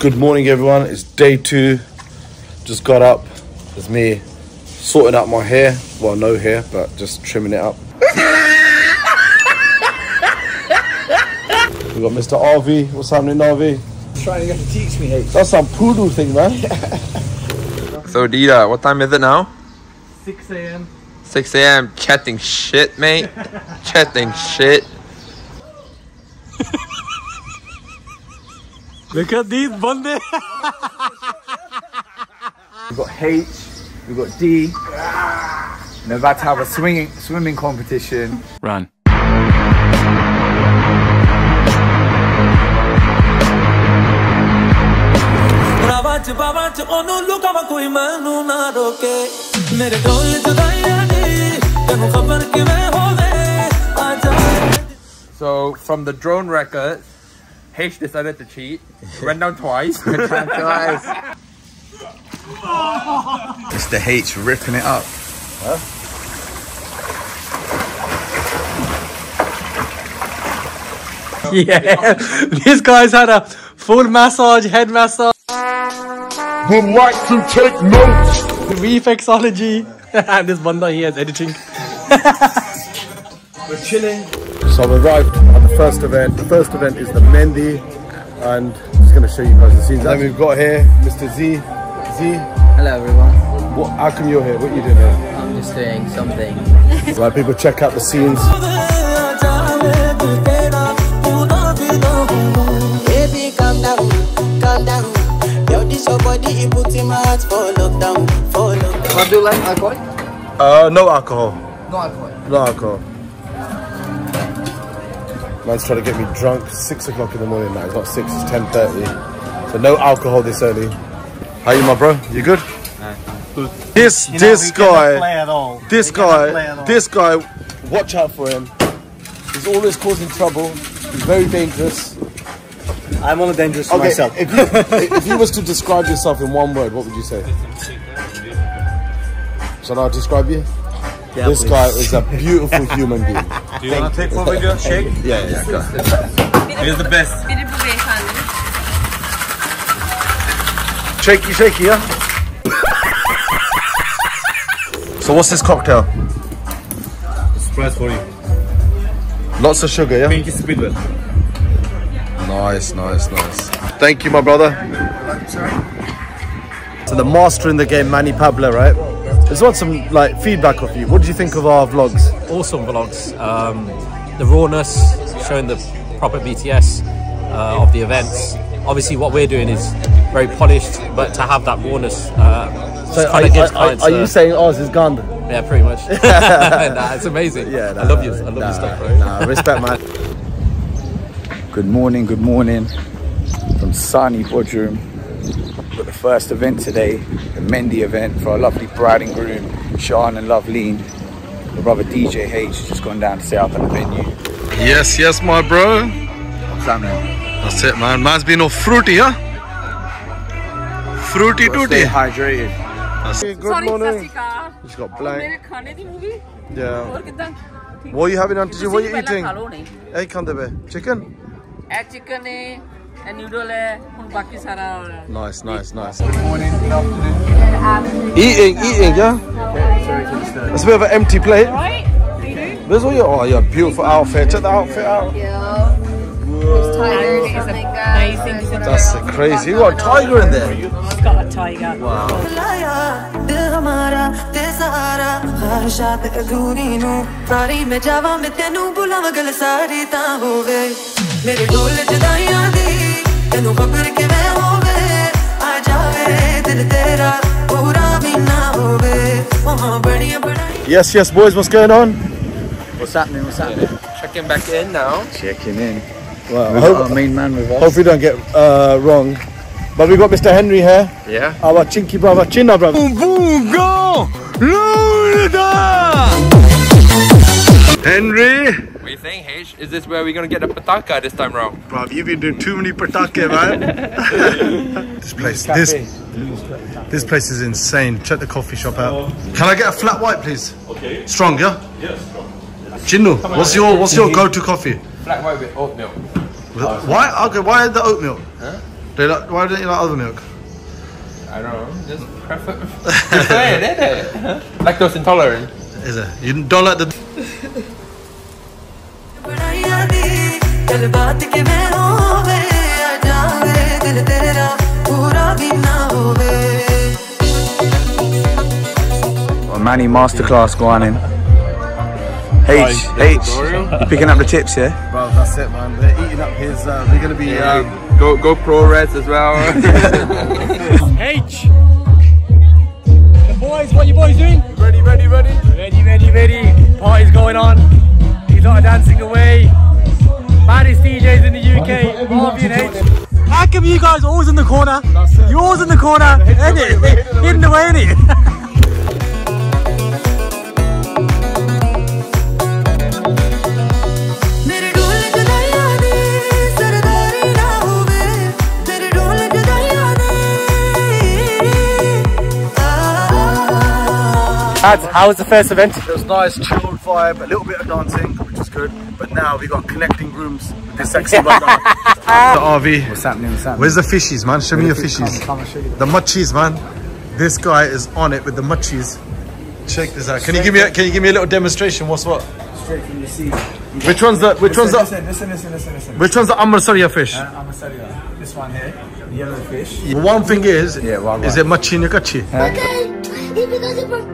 Good morning, everyone. It's day two. Just got up. It's me sorting out my hair. Well, no hair, but just trimming it up. we got Mr. Arvee. What's happening, Arvee? Trying to get to teach me, hey. That's some poodle thing, man. So Dita, what time is it now? 6 a.m. 6 a.m. Chatting shit, mate. Chatting shit. Look at these bande. We've got H, we've got D. And they're about to have a swinging, swimming competition. Run. ਭਰਾਵਾਂ ਚ ਬਾਵਾਂ ਚ ਉਹਨੂੰ ਲੁਕਾਵਾ ਕੋਈ ਮੈਨੂੰ ਨਾ ਰੋਕੇ ਮੇਰੇ ਢੋਲ ਜੁਦਾਈਆਂ ਦੀ ਤੈਨੂੰ ਖਬਰ ਕਿਵੇਂ ਹੋਵੇ ਆ ਜਾ So from the drone record, H decided to cheat. Went down twice. Guys. Mr. H ripping it up. Yeah, these guys had a full massage, head massage, would like to take notes. reflexology, and this banda here is editing. We're chilling. So I've arrived at the first event. The first event is the Mehndi, and I'm just going to show you guys the scenes. And then we've got here Mr. Z. Z. Hello everyone. What, how come you're here? What are you doing here? I'm just doing something. right, people check out the scenes. Can I do like alcohol? Uh, no alcohol. No alcohol. No alcohol. Man's trying to get me drunk. Six o'clock in the morning now. It's not six. It's ten thirty. So no alcohol this early. How you, my bro? You good? This this guy, this guy, this guy. Watch out for him. He's always causing trouble. He's very dangerous. I'm only dangerous Okay, if you if you was to describe yourself in one word, what would you say? Shall I describe you? This guy is a beautiful human being. Do you want to take one video? Shake? Yeah, yeah. Go. He's the best. Biri bu beyefendi. Shaky, shaky, yeah? so what's this cocktail? Surprise for you. Lots of sugar, yeah? Pinky Speedwell. Nice, nice, nice. Thank you, my brother. So the master in the game, Manny Pablo, right? Just want some like feedback of you. What do you think of our vlogs? Awesome vlogs. Um, the rawness, showing the proper BTS uh, of the events. Obviously, what we're doing is very polished, but to have that rawness, uh, So just are, kinda gives are- clients, are you saying ours is gone? Yeah, pretty much. nah, it's amazing. Yeah, I love you. I love your stuff, bro. Nah, respect, man. Good morning, good morning from sunny Bodrum got the first event today, the Mehndi event for our lovely bride and groom, Sean and Loveleen. The brother DJ H just gone down to set up at the venue. Yes, yes, my bro. What's happening? That's it, man. Man's been all fruity, huh? Fruity tooty. hydrated. That's hey, good Sorry, morning. Just got blank. Yeah. What are you having on? What are you eating? Egg on the Chicken? Egg chicken and noodle Nice, nice, nice. Eating, eating, yeah? It's a bit of an empty plate. Right? This one, oh, your beautiful outfit. Check the outfit out. Yeah. Tiger, amazing. That's crazy. You got a tiger in there. I've got a tiger. Wow. ਤੈਨੂੰ ਬੁਲਾਵਾਂ ਗੱਲ ਸਾਰੀ ਤਾਂ ਹੋਵੇ ਮੇਰੇ ਢੋਲ ਜਦਾਈਆਂ ਦੀ ਤੈਨੂੰ ਖਬਰ ਕਿਵੇਂ ਹੋਵੇ ਆ ਜਾਵੇ ਦਿਲ ਤੇਰਾ ਪੂਰਾ ਵੀ ਨਾ ਹੋਵੇ ਵਹਾਂ ਬੜੀਆਂ ਬੜਾਈਆਂ Yes, yes, boys. What's going on? What's happening? What's happening? Checking back in now. Checking in. Well, I We've hope, got our main man with us. hope we don't get uh, wrong. But we got Mr. Henry here. Yeah. Our chinky brother, Chinna brother. Henry! What do you think, H? Is this where we're gonna get the pataka this time round? Bro, you've been doing too many patake, man. this place, this, this place is insane. Check the coffee shop out. Can I get a flat white, please? Okay. Strong, yeah? Yes, strong. Chinnu, what's your what's your go-to coffee? Flat white with oat milk. Why? Okay, why the oat milk? Do you like, why don't you like other milk? I don't know. Just prefer. prefer it, isn't it? Lactose intolerant. Is it? You don't like the. गल बात के मैं होवे आ Manny masterclass guanin. H, H, you picking up the tips, here? Bro, that's it, man. They're eating up his. Uh, they're gonna be. Yeah, um, go, go pro reds as well. H. The boys, what you boys doing? Ready, ready, ready. Ready, ready, ready. Party's going on. You guys always in the corner? You're always in the corner, ain't it? Hidden away, ain't it? Lads, how was the first event? it was nice, chilled vibe, a little bit of dancing, which was good. But now we got connecting rooms with this sexy brother. the Arvee. What's happening? What's happening? Where's the fishies, man? Show me your fishies. Come, come you. The machis, man. This guy is on it with the machis. Check this out. Can you give me a, can you give me a little demonstration? What's what? Straight from the sea. Which one's the which one's the Listen, listen, listen, listen, listen. which one's the Amrasariya fish? Uh, I'm gonna tell you that. This one here, the yellow fish. One thing is, Yeah, well, is well. it machi nakachi? Okay, if it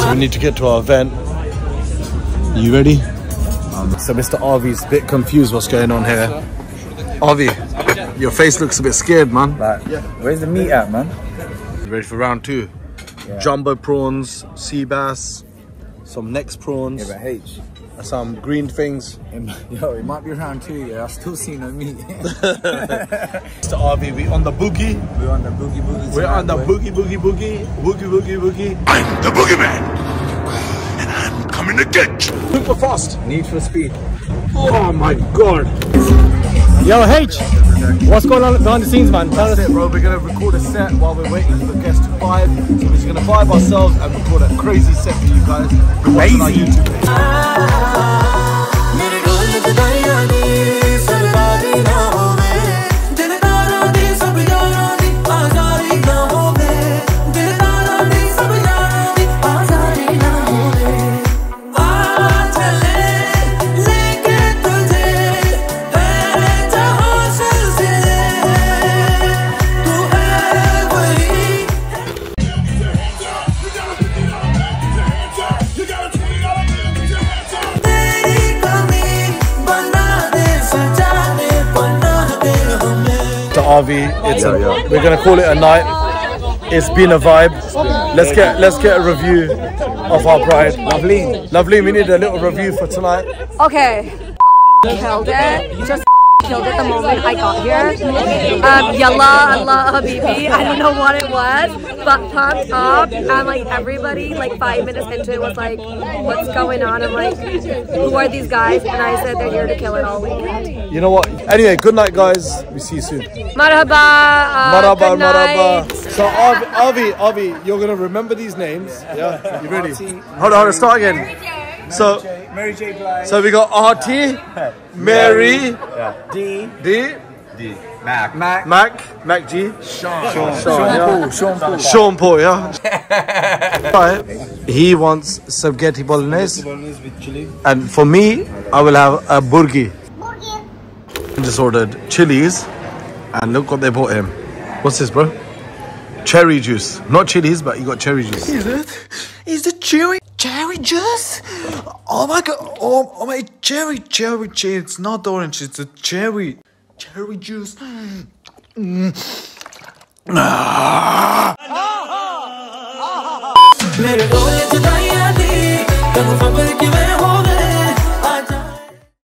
So we need to get to our event. You ready? so Mr. Arvee's a bit confused what's going on here. Arvee, your face looks a bit scared, man. Like, where's the meat at, man? You ready for round two? Jumbo prawns, sea bass, some next prawns, Yeah, but H. Uh, some green things. it might- Yo, it might be around two, yeah. I still see no meat. Mr. Arvee, we on the boogie. We're on the boogie boogie. We're on the boy. boogie boogie boogie, boogie boogie boogie. I'm the boogeyman. And I'm coming to get you. Super fast. Need for speed. Oh my god. Yo, H. What's going on behind the scenes, man? Tell us. That's it, bro. We're gonna record a set while we're waiting for the guests to vibe. So we're just gonna vibe ourselves and record a crazy set for you guys. Crazy. Arvee, it's a, we're gonna call it a night. It's been a vibe. Let's get let's get a review of our bride. Lovely, lovely. We need a little review for tonight. Okay. Killed it. Just killed it the moment I got here. Um, Yalla, Allah, Habibi. I don't know what it was, but pumped up. And like everybody, like five minutes into it, was like, what's going on? I'm like, who are these guys? And I said, they're here to kill it all weekend. You know what? Anyway, good night, guys. We see you soon. Marhaba. Uh, Maraba, good night. maraba. So Avi, Avi, Avi, you're gonna remember these names. Yeah, you ready? Hold on, hold on. Start again. So, Mary J. Blige. so we got RT, Mary, D. D, D. Mac. Mac. Mac, Mac G, Sean. Sean, Sean yeah. Paul. Sean Paul. Sean Paul, yeah. right. He wants spaghetti bolognese, and for me, I will have a burgi. Burgi. Just ordered chilies, and look what they bought him. What's this, bro? Cherry juice, not chilies, but you got cherry juice. Is it? Is the cherry cherry juice? Oh my god, oh, oh my cherry, cherry, cherry, it's not orange, it's a cherry, cherry juice. Mm. Ah.